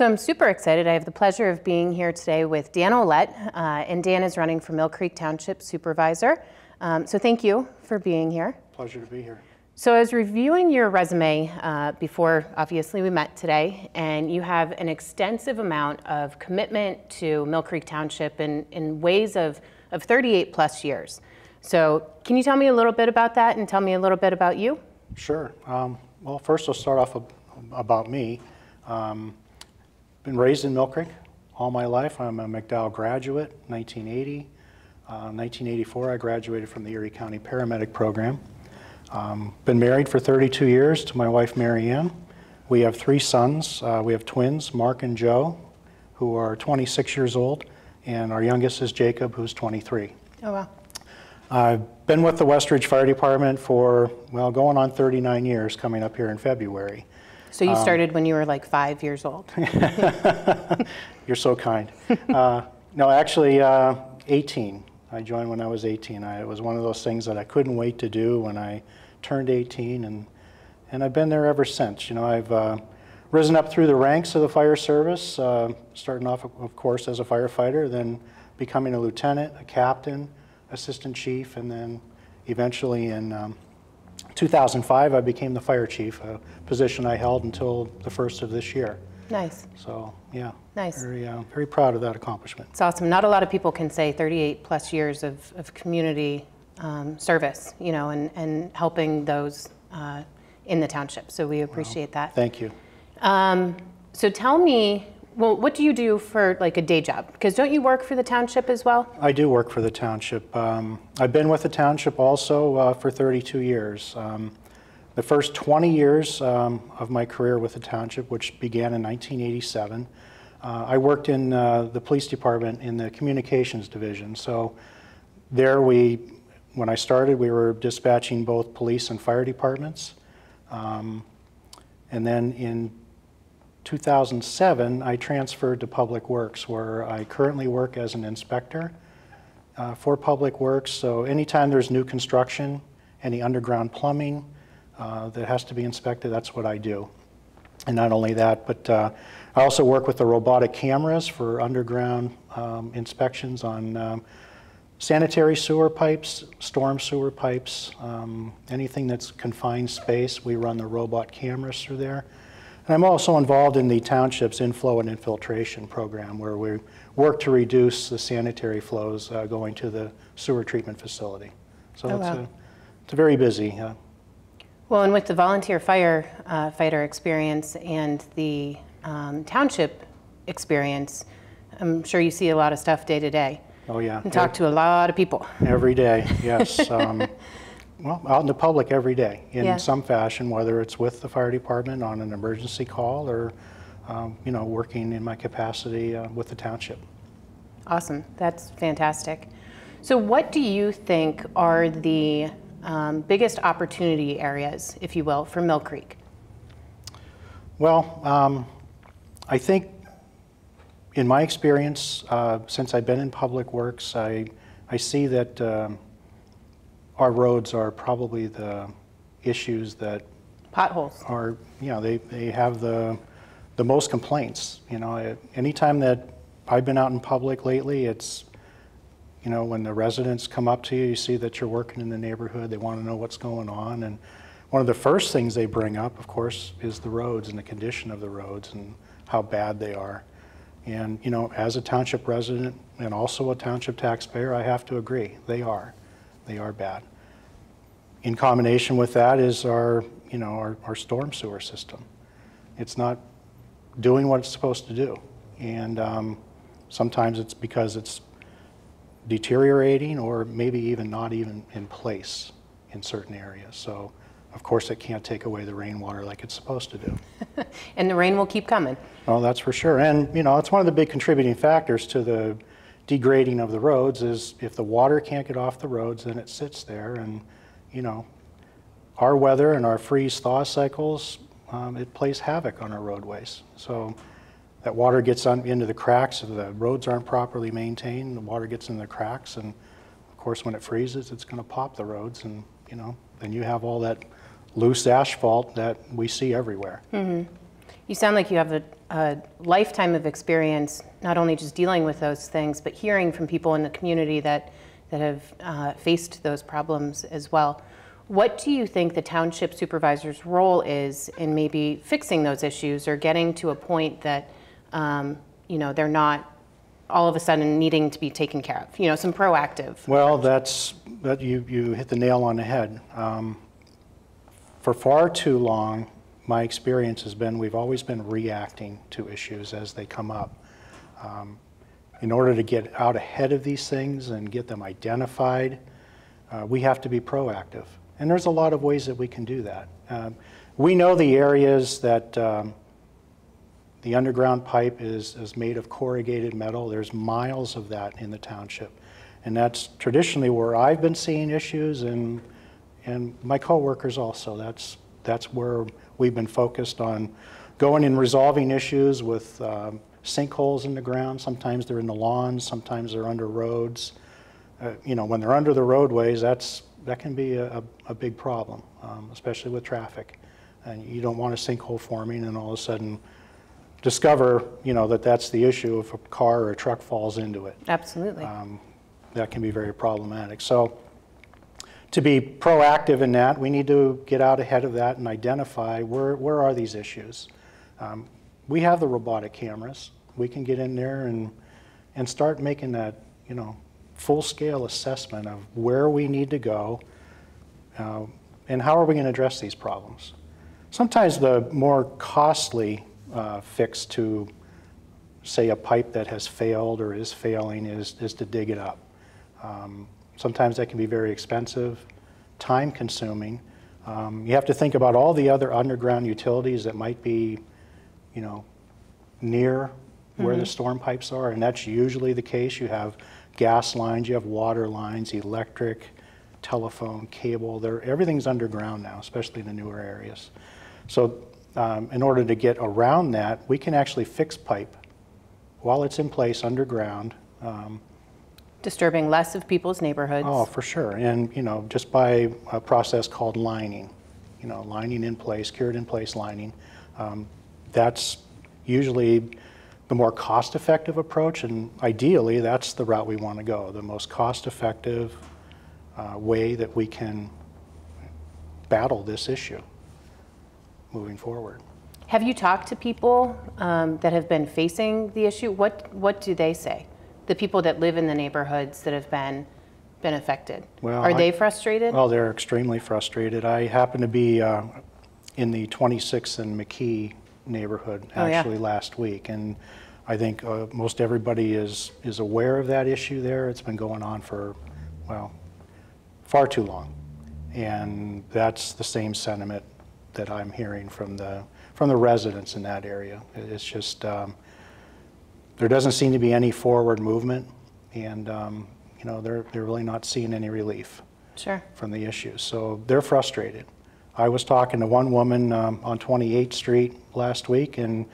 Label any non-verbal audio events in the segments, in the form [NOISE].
So I'm super excited. I have the pleasure of being here today with Dan Ouellet, uh, and Dan is running for Mill Creek Township Supervisor. Um, so thank you for being here. Pleasure to be here. So I was reviewing your resume uh, before, obviously, we met today, and you have an extensive amount of commitment to Mill Creek Township in, in ways of, of 38 plus years. So can you tell me a little bit about that and tell me a little bit about you? Sure. Um, well, first I'll start off about me. Um, been raised in Mill Creek all my life. I'm a McDowell graduate, 1980. Uh, 1984, I graduated from the Erie County Paramedic Program. Um, been married for 32 years to my wife, Mary Ann. We have three sons. Uh, we have twins, Mark and Joe, who are 26 years old, and our youngest is Jacob, who's 23. Oh, wow. I've been with the Westridge Fire Department for, well, going on 39 years, coming up here in February. So you started um, when you were like five years old. [LAUGHS] You're so kind. [LAUGHS] uh, no, actually, uh, 18. I joined when I was 18. I, it was one of those things that I couldn't wait to do when I turned 18, and and I've been there ever since. You know, I've uh, risen up through the ranks of the fire service, uh, starting off, of course, as a firefighter, then becoming a lieutenant, a captain, assistant chief, and then eventually in um, 2005, I became the fire chief, a position I held until the first of this year. Nice. So, yeah. Nice. Very, uh, very proud of that accomplishment. It's awesome. Not a lot of people can say 38 plus years of, of community um, service, you know, and, and helping those uh, in the township. So we appreciate that. Thank you. Um, so tell me well, what do you do for like a day job? Because don't you work for the township as well? I do work for the township. Um, I've been with the township also uh, for 32 years. Um, the first 20 years um, of my career with the township, which began in 1987, uh, I worked in uh, the police department in the communications division. So there we, when I started, we were dispatching both police and fire departments. Um, and then in 2007, I transferred to Public Works, where I currently work as an inspector uh, for Public Works. So anytime there's new construction, any underground plumbing uh, that has to be inspected, that's what I do. And not only that, but uh, I also work with the robotic cameras for underground um, inspections on um, sanitary sewer pipes, storm sewer pipes, um, anything that's confined space, we run the robot cameras through there. And I'm also involved in the township's inflow and infiltration program where we work to reduce the sanitary flows uh, going to the sewer treatment facility. So oh, it's, wow. a, it's a very busy. Uh, well, and with the volunteer fire uh, fighter experience and the um, township experience, I'm sure you see a lot of stuff day to day. Oh yeah. And talk to a lot of people. Every day, yes. [LAUGHS] Um, well, out in the public every day in yeah. some fashion, whether it's with the fire department on an emergency call or, um, you know, working in my capacity uh, with the township. Awesome. That's fantastic. So, what do you think are the um, biggest opportunity areas, if you will, for Mill Creek? Well, um, I think in my experience, uh, since I've been in public works, I, I see that um, our roads are probably the issues that potholes. are you know they, they have the the most complaints you know. Anytime that I've been out in public lately it's you know when the residents come up to you you see that you're working in the neighborhood they want to know what's going on and one of the first things they bring up of course is the roads and the condition of the roads and how bad they are. And you know as a township resident and also a township taxpayer I have to agree they are they are bad in combination with that is our, you know, our, our storm sewer system. It's not doing what it's supposed to do. And um, sometimes it's because it's deteriorating or maybe even not even in place in certain areas. So of course it can't take away the rainwater like it's supposed to do. [LAUGHS] and the rain will keep coming. Oh, that's for sure. And you know, it's one of the big contributing factors to the degrading of the roads is if the water can't get off the roads, then it sits there and you know, our weather and our freeze-thaw cycles, um, it plays havoc on our roadways. So that water gets on, into the cracks, if the roads aren't properly maintained, the water gets in the cracks, and of course when it freezes, it's going to pop the roads, and you know, then you have all that loose asphalt that we see everywhere. Mm -hmm. You sound like you have a, a lifetime of experience, not only just dealing with those things, but hearing from people in the community that, that have uh, faced those problems as well. What do you think the township supervisor's role is in maybe fixing those issues or getting to a point that, um, you know, they're not all of a sudden needing to be taken care of? You know, some proactive. Well, that's, that you, you hit the nail on the head. Um, For far too long, my experience has been, we've always been reacting to issues as they come up. Um, In order to get out ahead of these things and get them identified, uh, we have to be proactive. And there's a lot of ways that we can do that. Um, We know the areas that um, the underground pipe is, is made of corrugated metal. There's miles of that in the township. And that's traditionally where I've been seeing issues and, and my coworkers also. That's, that's where we've been focused on going and resolving issues with um, sinkholes in the ground. Sometimes they're in the lawns, sometimes they're under roads. Uh, you know, when they're under the roadways, that's, that can be a, a, a big problem, um, especially with traffic. And you don't want a sinkhole forming and all of a sudden discover, you know, that that's the issue if a car or a truck falls into it. Absolutely. Um, That can be very problematic. So to be proactive in that, we need to get out ahead of that and identify where, where are these issues. Um, We have the robotic cameras. We can get in there and, and start making that, you know, full-scale assessment of where we need to go uh, and how are we going to address these problems. Sometimes the more costly uh, fix to, say, a pipe that has failed or is failing is, is to dig it up. Um, Sometimes that can be very expensive, time-consuming. Um, You have to think about all the other underground utilities that might be, you know, near where the storm pipes are, and that's usually the case. You have gas lines, you have water lines, electric, telephone, cable, there, everything's underground now, especially in the newer areas. So um, in order to get around that, we can actually fix pipe while it's in place underground. um, Disturbing less of people's neighborhoods. Oh, for sure. And, you know, just by a process called lining, you know, lining in place, cured in place lining. Um, That's usually the more cost-effective approach, and ideally, that's the route we want to go, the most cost-effective uh, way that we can battle this issue moving forward. Have you talked to people um, that have been facing the issue? What, what do they say? The people that live in the neighborhoods that have been, been affected? Well, Are I- they frustrated? Well, they're extremely frustrated. I happen to be uh, in the 26th and McKee neighborhood Oh, yeah. actually last week, and I think uh, most everybody is, is aware of that issue there. It's been going on for, well, far too long. And that's the same sentiment that I'm hearing from the, from the residents in that area. It's just, um, there doesn't seem to be any forward movement, and, um, you know, they're, they're really not seeing any relief Sure. from the issues. So they're frustrated. I was talking to one woman um, on 28th Street last week, and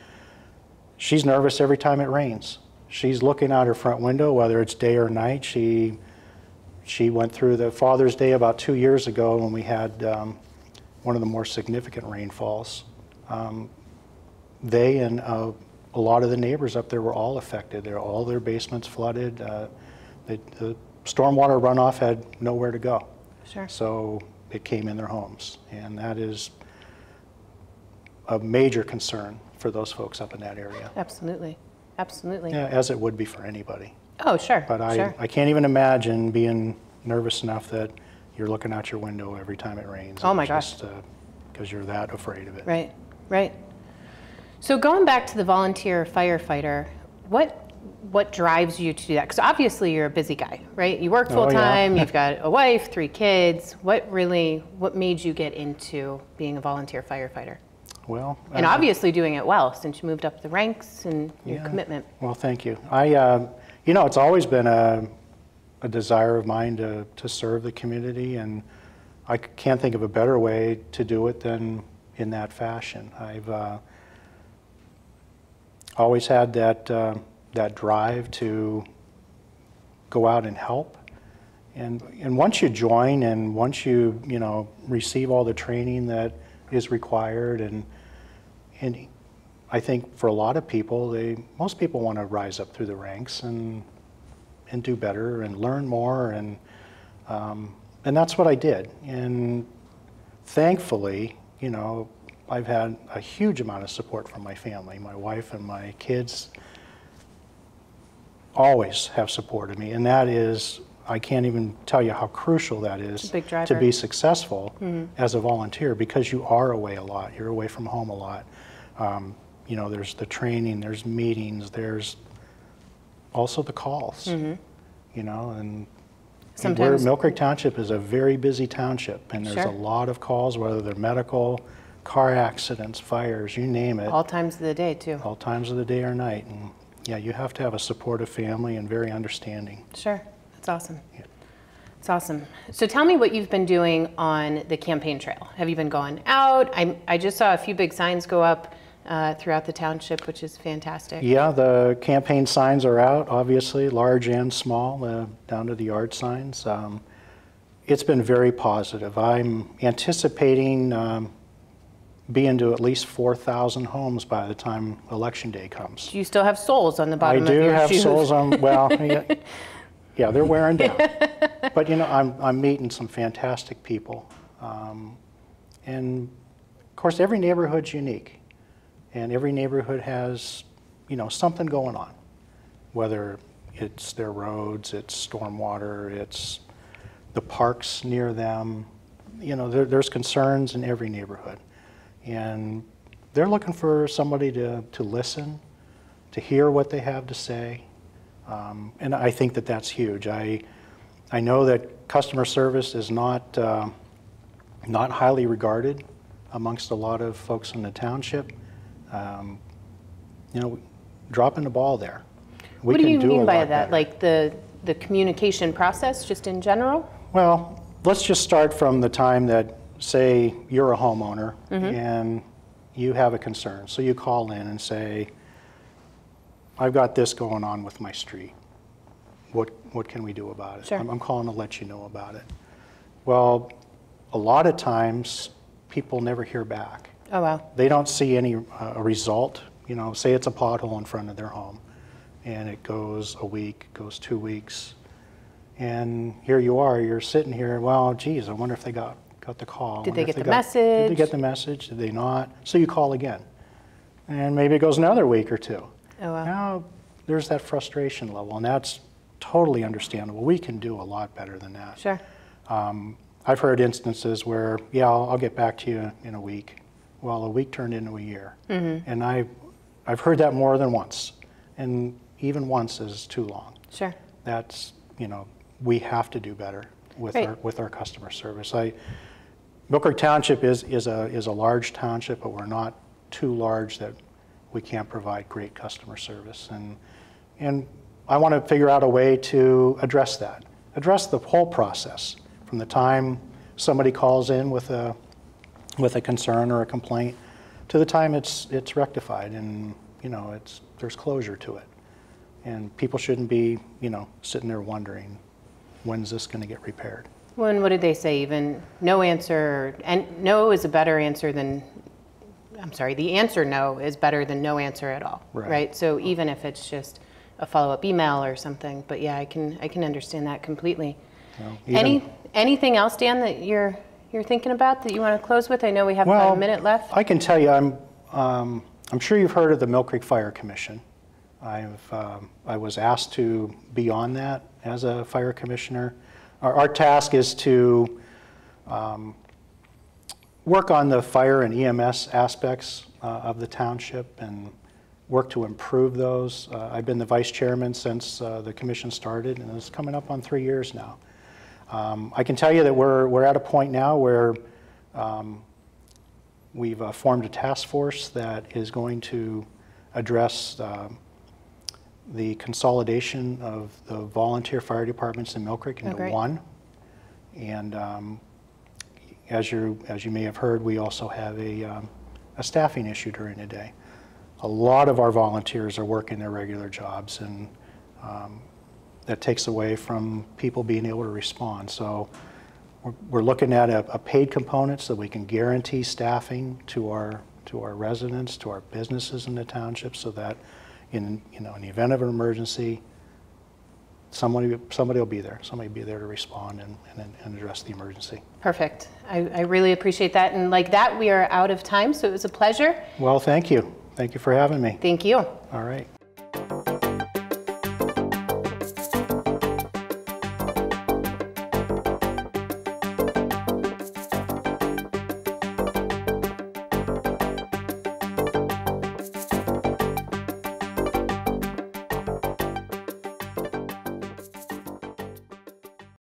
she's nervous every time it rains. She's looking out her front window, whether it's day or night. She, she went through the Father's Day about two years ago when we had um, one of the more significant rainfalls. Um, they and uh, a lot of the neighbors up there were all affected. They're, all their basements flooded. Uh, the, the stormwater runoff had nowhere to go. Sure. So it came in their homes. And that is a major concern for those folks up in that area, Absolutely. Absolutely. Yeah, as it would be for anybody. Oh, sure. But I, sure. I can't even imagine being nervous enough that you're looking out your window every time it rains. Oh, my gosh. Because you're that afraid of it. Right, right. So going back to the volunteer firefighter, what what drives you to do that? Because obviously you're a busy guy, right? You work full time. Oh, yeah. you've got [LAUGHS] a wife, three kids. What really what made you get into being a volunteer firefighter? Well. And uh, obviously doing it well since you moved up the ranks and your Yeah. commitment. Well, thank you. I, uh, you know, it's always been a, a desire of mine to, to serve the community, and I can't think of a better way to do it than in that fashion. I've uh, always had that, uh, that drive to go out and help. And, and once you join and once you, you know, receive all the training that is required and, and I think for a lot of people, they, most people want to rise up through the ranks and, and do better and learn more. And, um, and that's what I did. And thankfully, you know, I've had a huge amount of support from my family. My wife and my kids always have supported me. And that is, I can't even tell you how crucial that is to be successful as a volunteer because you are away a lot. You're away from home a lot. Um, you know, there's the training, there's meetings, there's also the calls. You know, and Sometimes- Mill Creek Township is a very busy township, and there's Sure. a lot of calls, whether they're medical, car accidents, fires, you name it All times of the day, too. all times of the day or night. And yeah, you have to have a supportive family and very understanding. Sure, that's awesome. It's awesome. So tell me what you've been doing on the campaign trail. Have you been going out? I, I just saw a few big signs go up uh, throughout the township, which is fantastic. Yeah, the campaign signs are out, obviously, large and small, uh, down to the yard signs. Um, it's been very positive. I'm anticipating um, being into at least 4,000 homes by the time election day comes. You still have soles on the I bottom of do your have shoes? soles on, well, yeah, [LAUGHS] yeah, they're wearing down. [LAUGHS] But, you know, I'm, I'm meeting some fantastic people. Um, And, of course, every neighborhood's unique. And every neighborhood has, you know, something going on. Whether it's their roads, it's stormwater, it's the parks near them. You know, there, there's concerns in every neighborhood. And they're looking for somebody to, to listen, to hear what they have to say. Um, and I think that that's huge. I, I know that customer service is not, uh, not highly regarded amongst a lot of folks in the township. Um, you know, dropping the ball there. We What do you a mean by that? better. Like the, the communication process, just in general? Well, let's just start from the time that, say, you're a homeowner Mm-hmm. and you have a concern. So you call in and say, I've got this going on with my street. What, what can we do about it? Sure. I'm, I'm calling to let you know about it. Well, a lot of times, people never hear back. Oh, wow. They don't see any uh, result. You know, say it's a pothole in front of their home, and it goes a week, goes two weeks, and here you are. You're sitting here. Well, geez, I wonder if they got got the call. Did they get the got- Did they message? get the message? Did they not? So you call again, and maybe it goes another week or two. Oh, wow. Now there's that frustration level, and that's totally understandable. We can do a lot better than that. Sure. Um, I've heard instances where, yeah, I'll, I'll get back to you in a week. Well, a week turned into a year. Mm-hmm. And I, I've heard that more than once. And even once is too long. Sure. That's, you know, we have to do better with, our, with our customer service. I, Mill Township is, is, a, is a large township, but we're not too large that we can't provide great customer service. And, and I want to figure out a way to address that, address the whole process from the time somebody calls in with a, with a concern or a complaint to the time it's, it's rectified and, you know, it's, there's closure to it. And people shouldn't be, you know, sitting there wondering, when's this going to get repaired? Well, and what did they say? Even no answer, and no is a better answer than, I'm sorry, the answer no is better than no answer at all, Right. right? So even if it's just a follow-up email or something, but yeah, I can, I can understand that completely. Any, anything else, Dan, that you're, you're thinking about that you want to close with? I know we have about a minute left. I can tell you, I'm, um, I'm sure you've heard of the Mill Creek Fire Commission. I've, um, I was asked to be on that as a fire commissioner. Our, our task is to um, work on the fire and EMS aspects uh, of the township and work to improve those. Uh, I've been the vice chairman since uh, the commission started, and it's coming up on three years now. Um, I can tell you that we're, we're at a point now where um, we've uh, formed a task force that is going to address um, the consolidation of the volunteer fire departments in Mill Creek into great. one. And um, as you, as you may have heard, we also have a, um, a staffing issue during the day. A lot of our volunteers are working their regular jobs, and um, that takes away from people being able to respond. So we're, we're looking at a, a paid component so we can guarantee staffing to our to our residents, to our businesses in the township, so that in, you know, in the event of an emergency, somebody, somebody will be there. Somebody will be there to respond and, and, and address the emergency. Perfect. I, I really appreciate that. And like that, we are out of time, so it was a pleasure. Well, thank you. Thank you for having me. Thank you. All right.